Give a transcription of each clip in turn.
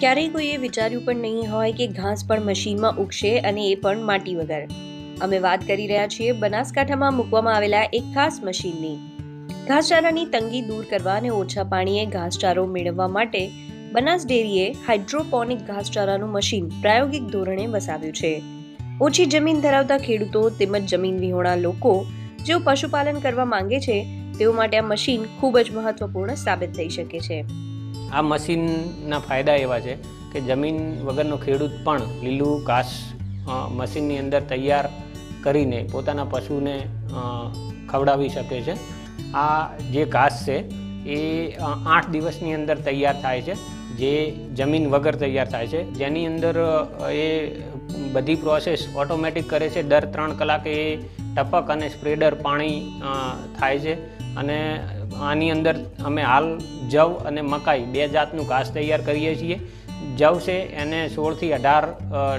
ક્યારેય કોઈએ વિચાર્યું પણ નહીં હોય કે ઘાસ પણ મશીનમાં ઉગશે અને એ પણ માટી વગર. અમે વાત કરી રહ્યા છીએ બનાસકાંઠામાં મૂકવામાં આવેલા એક ખાસ મશીનની. ઘાસચારાની તંગી દૂર કરવા અને ઓછા પાણીએ ઘાસચારો મેળવવા માટે બનાસ ડેરીએ હાઇડ્રોપોનિક ઘાસચારાનું મશીન પ્રાયોગિક ધોરણે વસાવ્યું છે. ઓછી જમીન ધરાવતા ખેડૂતો તેમજ જમીન વિહોણા લોકો જેઓ પશુપાલન કરવા માંગે છે તેઓ માટે આ મશીન ખૂબ જ મહત્વપૂર્ણ સાબિત થઈ શકે છે. આ મશીનના ફાયદા એવા છે કે જમીન વગરનો ખેડૂત પણ લીલું, ઘાસ મશીનની અંદર તૈયાર કરીને પોતાના પશુને ખવડાવી શકે છે. આ જે ઘાસ છે એ આઠ દિવસની અંદર તૈયાર થાય છે. જે જમીન વગર તૈયાર થાય છે. જેની અંદર એ બધી પ્રોસેસ ઓટોમેટિક કરે છે. દર ત્રણ કલાકે એ ટપક અને સ્પ્રેડર પાણી થાય છે. અને આની અંદર અમે હાલ જવ અને મકાઈ બે જાતનું ઘાસ તૈયાર કરીએ છીએ. જવ છે એને સોળથી અઢાર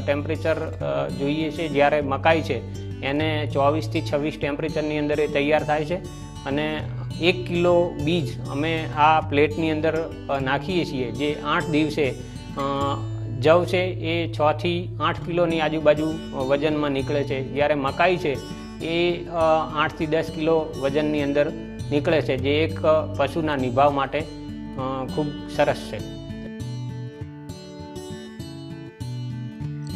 ટેમ્પરેચર જોઈએ છે. જ્યારે મકાઈ છે, એને ચોવીસથી છવ્વીસ ટેમ્પરેચરની અંદર એ તૈયાર થાય છે. અને એક કિલો બીજ અમે આ પ્લેટની અંદર નાખીએ છીએ. જે આઠ દિવસે જવ છે એ છથી આઠ કિલોની આજુબાજુ વજનમાં નીકળે છે. જ્યારે મકાઈ છે, એ આઠથી દસ કિલો વજનની અંદર નીકળે છે જે એક પશુના નિભાવ માટે ખૂબ સરસ છે.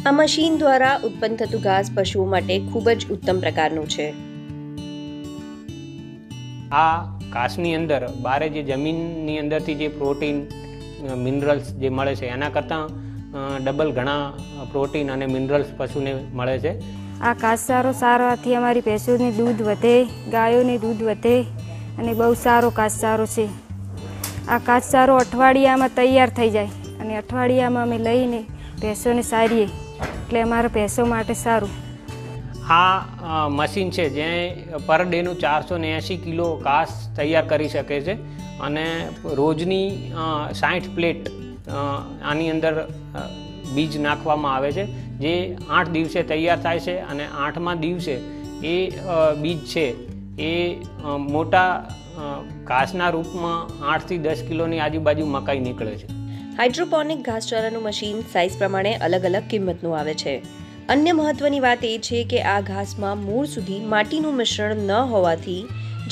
આ મશીન દ્વારા ઉત્પન્ન થતું ઘાસ પશુઓ માટે ખૂબ જ ઉત્તમ પ્રકારનું છે. આ ઘાસની અંદર બારે જે જમીનની અંદરથી જે પ્રોટીન મિનરલ્સ જે મળે છે એના કરતાં ડબલ ઘણા પ્રોટીન અને મિનરલ્સ પશુને મળે છે. આ ઘાસચારો સારવાથી અમારી ભેંસોની દૂધ વધે ગાયોની દૂધ વધે અને બહુ સારો કાચસારો છે. આ કાચસારો અઠવાડિયામાં તૈયાર થઈ જાય અને અઠવાડિયામાં અમે લઈને ભેંસોને સારીએ. એટલે અમારા ભેંસો માટે સારું. આ મશીન છે જે પર ડેનું ચારસો ને કિલો કાસ તૈયાર કરી શકે છે અને રોજની સાઠ પ્લેટ આની અંદર બીજ નાખવામાં આવે છે. જે આઠ દિવસે તૈયાર થાય છે અને આઠમા દિવસે એ બીજ છે એ મોટા ઘાસના રૂપમાં આઠથી દસ કિલોની આજુબાજુ મકાઈ નીકળે છે. હાઇડ્રોપોનિક ઘાસચારાનું મશીન સાઇઝ પ્રમાણે અલગ અલગ કિંમતનું આવે છે. અન્ય મહત્વની વાત એ છે કે આ ઘાસમાં મૂળ સુધી માટીનું મિશ્રણ ન હોવાથી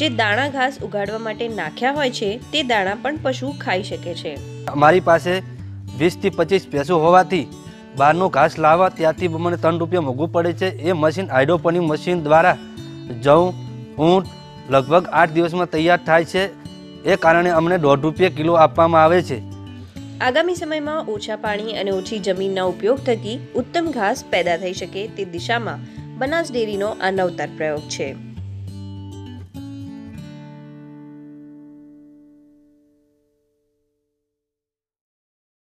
જે દાણા ઘાસ ઉગાડવા માટે નાખ્યા હોય છે તે દાણા પણ પશુ ખાઈ શકે છે. અમારી પાસે વીસથી પચીસ ભેંસો હોવાથી બહારનું ઘાસ લાવવા ત્યાંથી મને ત્રણ રૂપિયા મોંઘું પડે છે. એ મશીન હાઇડ્રોપોનિક મશીન દ્વારા જઉં ઊંટ લગભગ આઠ દિવસમાં તૈયાર થાય છે. એ કારણે અમને દોઢ રૂપિયા કિલો આપવામાં આવે છે. આગામી સમયમાં ઓછા પાણી અને ઓછી જમીનના ઉપયોગ થકી ઉત્તમ ઘાસ પેદા થઈ શકે તે દિશામાં બનાસ ડેરીનો આ નવતર પ્રયોગ છે.